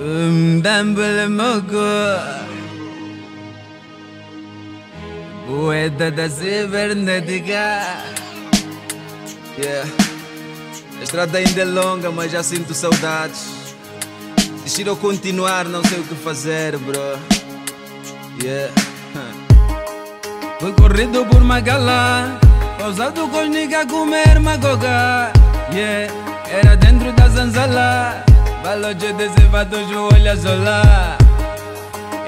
Mdambele mogo Poeta da cibernética Yeah. A estrada ainda é longa, mas já sinto saudades. Decido continuar, não sei o que fazer, bro. Yeah. Fui corrido por Magala Pausado com os nigga comer magoga Yeah, era dentro da zanzala Balo de desenvado, olha zola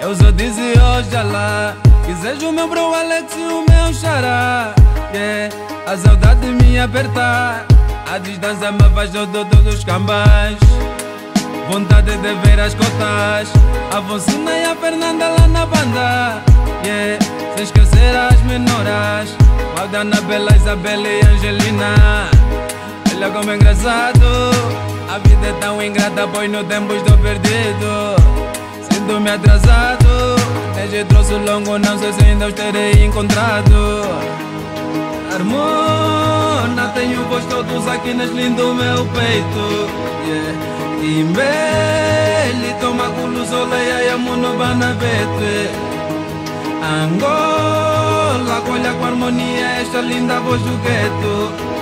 Eu só disse oxalá Que seja o meu bro Alex e o meu xará. Yeah, a saudade me apertar A distância me afastou de todos os cambais. Vontade de ver as cotas A Vocina e a Fernanda lá na banda. Yeah, sem esquecer as menoras Maldana, Bela, Isabela e Angelina. Olha como é engraçado A vida é tão ingrata, pois no tempo estou perdido. Sinto-me atrasado. Desde troço longo, não sei se ainda os terei encontrado. Harmona, tenho voz todos aqui nas lindo meu peito. Yeah. Imbeli, toma culo soleia e amuno banavete Angola, colha com harmonia esta linda voz do gueto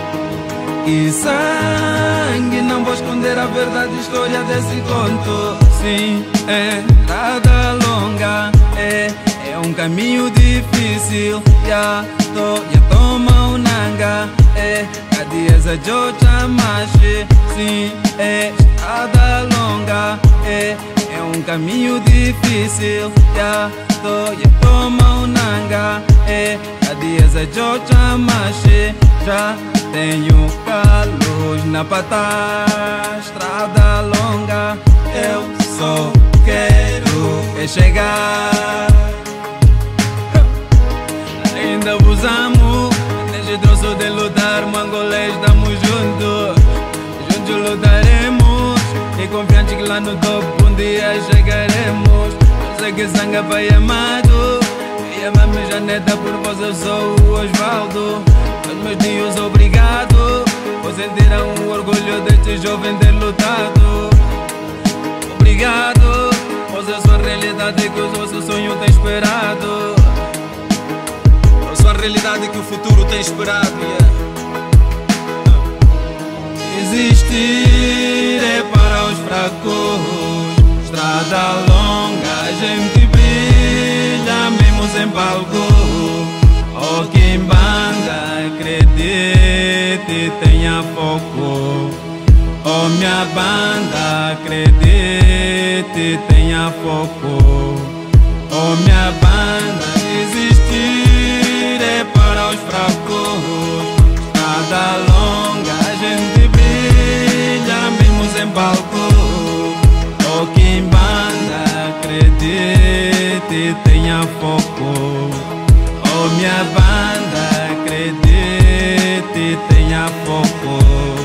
E sangue, não vou esconder a verdade, história desse conto. Sim, é estrada longa, é, é um caminho difícil. Ya, to, ya toma unanga, é Kadieza jocha mache, sim, é estrada longa, é é um caminho difícil, ya to ya toma unanga, é a dias a jocha mache, já tenho calos na pata, estrada longa, eu só quero é chegar. Ainda vos amo, desde troço de lutar, mangolês, estamos juntos, juntos lutaremos, e confiante que lá no topo um dia chegaremos. Sei que sangue vai amado, e a mami Janeta, por vós eu sou o Osvaldo. Aos meus dias, obrigado, por sentirão o orgulho deste jovem ter lutado. Obrigado, pois eu sou a realidade que o vosso sonho tem esperado. Eu sou a realidade que o futuro tem esperado. Yeah. Existir é para os fracos, estrada longa, gente brilha mesmo sem palco. Oh, quem banda, acredite, tenha foco. Oh, minha banda, acredite, tenha foco. Oh, minha banda, existir é para os fracos. Estrada longa, a gente brilha mesmo sem palco. minha foco. Oh minha banda, acredite, tenha foco.